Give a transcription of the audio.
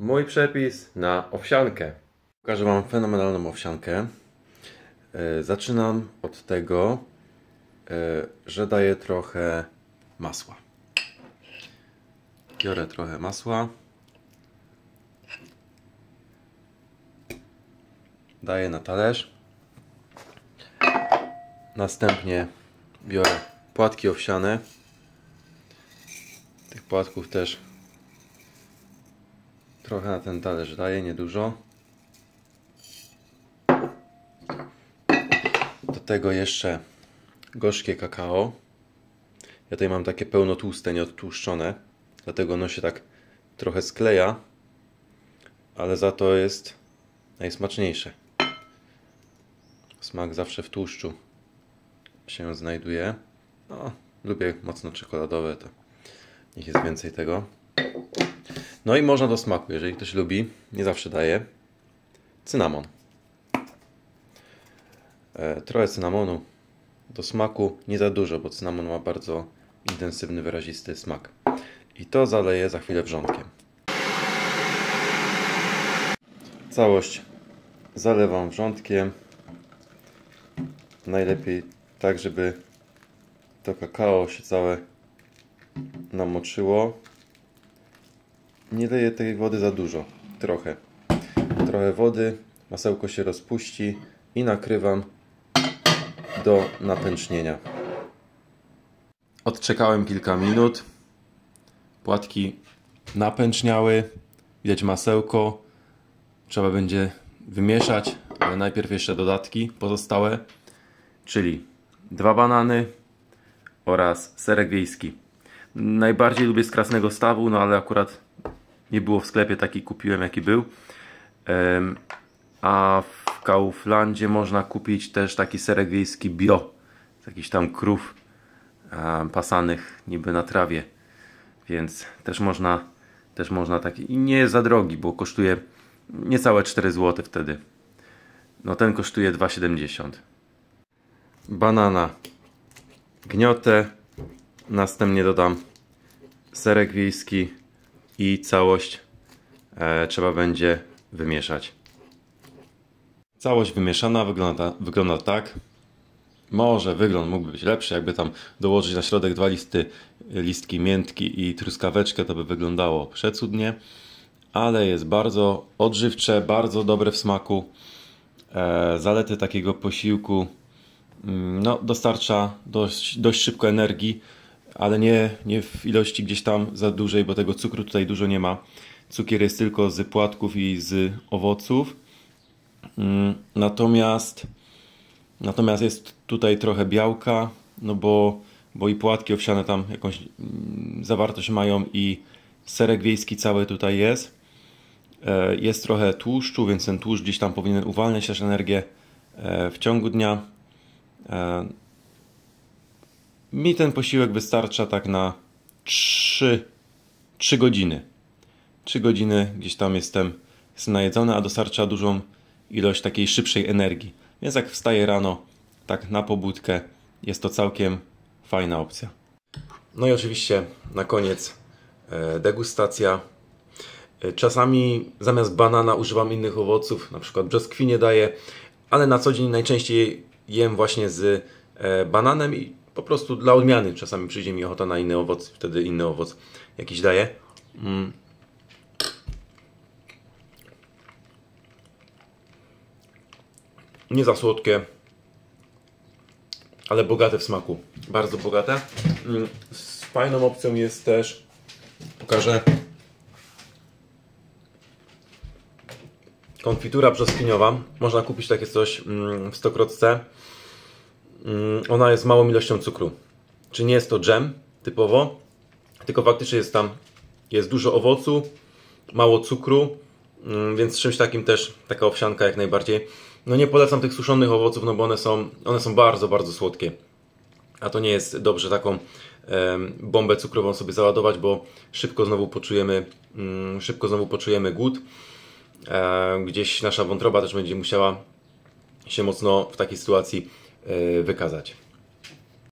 Mój przepis na owsiankę. Pokażę Wam fenomenalną owsiankę. E, Zaczynam od tego, e, że daję trochę masła. Biorę trochę masła. Daję na talerz. Następnie biorę płatki owsiane. Tych płatków też trochę na ten talerz daję, niedużo. Do tego jeszcze gorzkie kakao. Ja tutaj mam takie pełnotłuste, nieodtłuszczone, dlatego ono się tak trochę skleja, ale za to jest najsmaczniejsze. Smak zawsze w tłuszczu się znajduje. No, lubię mocno czekoladowe, to niech jest więcej tego. No i można do smaku, jeżeli ktoś lubi, nie zawsze daje, cynamon. E, trochę cynamonu do smaku, nie za dużo, bo cynamon ma bardzo intensywny, wyrazisty smak. I to zaleję za chwilę wrzątkiem. Całość zalewam wrzątkiem. Najlepiej tak, żeby to kakao się całe namoczyło. Nie leję tej wody za dużo, trochę. Trochę wody, masełko się rozpuści i nakrywam do napęcznienia. Odczekałem kilka minut. Płatki napęczniały. Widać masełko. Trzeba będzie wymieszać, ale najpierw jeszcze dodatki pozostałe, czyli dwa banany oraz serek wiejski. Najbardziej lubię z krasnego stawu, no ale akurat nie było w sklepie, taki kupiłem jaki był. A w Kauflandzie można kupić też taki serek wiejski bio. Z jakichś tam krów pasanych niby na trawie. Więc też można, też można taki. I nie za drogi, bo kosztuje niecałe 4 zł wtedy. No ten kosztuje 2,70. Banana gniotę. Następnie dodam serek wiejski i całość e, trzeba będzie wymieszać. Całość wymieszana wygląda, wygląda tak. Może wygląd mógłby być lepszy, jakby tam dołożyć na środek dwa listy, listki miętki i truskaweczkę, to by wyglądało przecudnie. Ale jest bardzo odżywcze, bardzo dobre w smaku. E, zalety takiego posiłku mm, no, dostarcza dość, dość szybko energii, ale nie, nie w ilości gdzieś tam za dużej, bo tego cukru tutaj dużo nie ma. Cukier jest tylko z płatków i z owoców. Mm, natomiast natomiast jest tutaj trochę białka, no bo, bo i płatki owsiane tam jakąś mm, zawartość mają i serek wiejski cały tutaj jest. E, jest trochę tłuszczu, więc ten tłuszcz gdzieś tam powinien uwalniać też energię e, w ciągu dnia. E, mi ten posiłek wystarcza tak na 3, 3 godziny. 3 godziny gdzieś tam jestem, jestem najedzony, a dostarcza dużą ilość takiej szybszej energii. Więc jak wstaję rano, tak na pobudkę, jest to całkiem fajna opcja. No i oczywiście na koniec degustacja. Czasami zamiast banana używam innych owoców, na przykład brzoskwinie daję, ale na co dzień najczęściej jem właśnie z bananem i po prostu dla odmiany czasami przyjdzie mi ochota na inny owoc, wtedy inny owoc jakiś daję. Mm. Nie za słodkie, ale bogate w smaku. Bardzo bogate. Mm. Fajną opcją jest też, pokażę, konfitura brzoskwiniowa. Można kupić takie coś mm, w stokrotce. Mm, ona jest małą ilością cukru. Czy nie jest to dżem typowo, tylko faktycznie jest tam jest dużo owocu, mało cukru, mm, więc czymś takim też taka owsianka jak najbardziej. No nie polecam tych suszonych owoców, no bo one są, one są bardzo, bardzo słodkie. A to nie jest dobrze taką bombę cukrową sobie załadować, bo szybko znowu poczujemy, mm, szybko znowu poczujemy głód. E, gdzieś nasza wątroba też będzie musiała się mocno w takiej sytuacji wykazać.